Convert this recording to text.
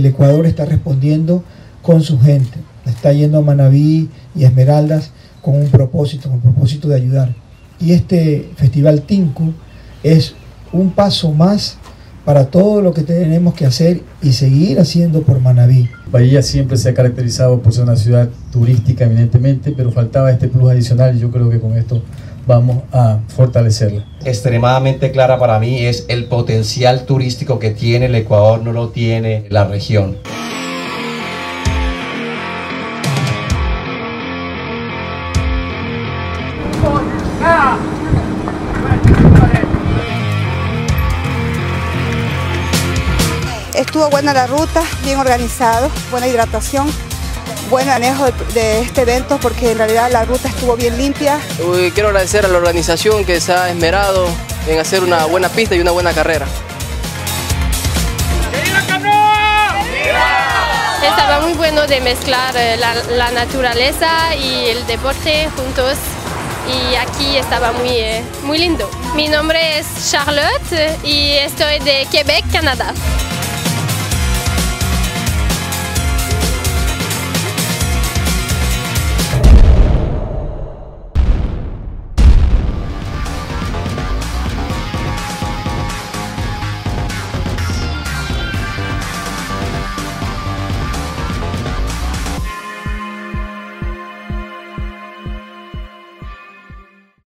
el Ecuador está respondiendo con su gente. Está yendo a Manabí y Esmeraldas con un propósito, con el propósito de ayudar. Y este Festival Tinku es un paso más para todo lo que tenemos que hacer y seguir haciendo por Manabí. Bahía siempre se ha caracterizado por ser una ciudad turística evidentemente, pero faltaba este plus adicional y yo creo que con esto vamos a fortalecerla. Extremadamente clara para mí es el potencial turístico que tiene el Ecuador, no lo tiene la región. Estuvo buena la ruta, bien organizado, buena hidratación, buen manejo de, este evento porque en realidad la ruta estuvo bien limpia. Quiero agradecer a la organización que se ha esmerado en hacer una buena pista y una buena carrera. Estaba muy bueno de mezclar eh, la, la naturaleza y el deporte juntos y aquí estaba muy, eh, muy lindo. Mi nombre es Charlotte y estoy de Quebec, Canadá.